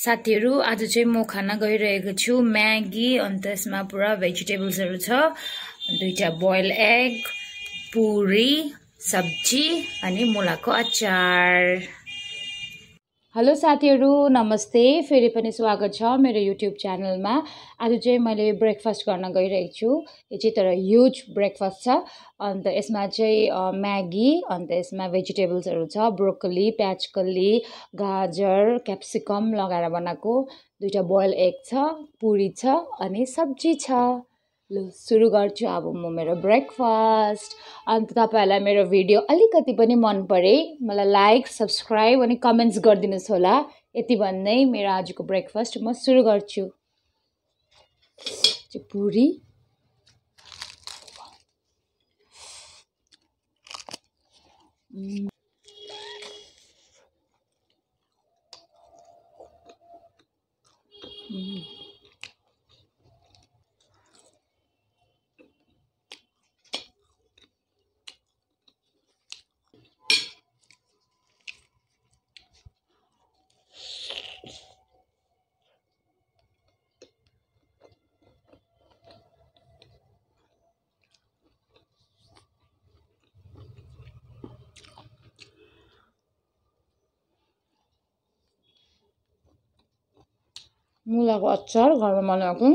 साथीहरू आज चाहिँ म खाना गइरहेको छु। म्यागी अन्त यसमा पुरा भेजिटेबल्सहरू छ। दुईवटा बोइल एग पुरी सब्जी अनि मुलाको अचार। हेलो साथीहरू नमस्ते। फेरि पनि स्वागत छ मेरो युट्युब च्यानलमा। आज चाहिँ मैले ब्रेकफास्ट गर्न गइरहेको छु। यो चाहिँ तर ह्युज ब्रेकफास्ट छ। अन्त यसमा चाहिँ म्यागी अन्त यसमा भेजिटेबल्सहरू छ। ब्रोकली प्याजकल्ली गाजर क्याप्सिकम लगाएर बनाएको। दुइटा बोइल एग छ पुरी छ अनि सब्जी छ। लु सुरु गर्छु अब म मेरो ब्रेकफास्ट अन्त तपाईँहरूलाई मेरो भिडियो अलिकति पनि मन परे मलाई लाइक सब्सक्राइब अनि कमेन्ट्स गरिदिनुहोस् होला। यति भन्दै मेरो आजको ब्रेकफास्ट म सुरु गर्छु। पुरी। मुलाको अचार घरमा बनाएको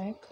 Like.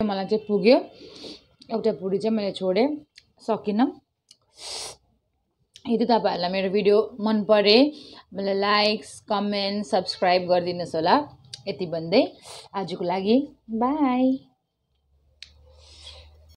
मलाई चाहिँ पुग्यो। एउटा पुरी चाहिँ मैले छोडेँ। सकिनँ। यदि तपाईँहरूलाई मेरो भिडियो मन परे मलाई लाइक्स कमेन्ट सब्सक्राइब गरिदिनुहोस् होला। यति भन्दै आजको लागि बाई।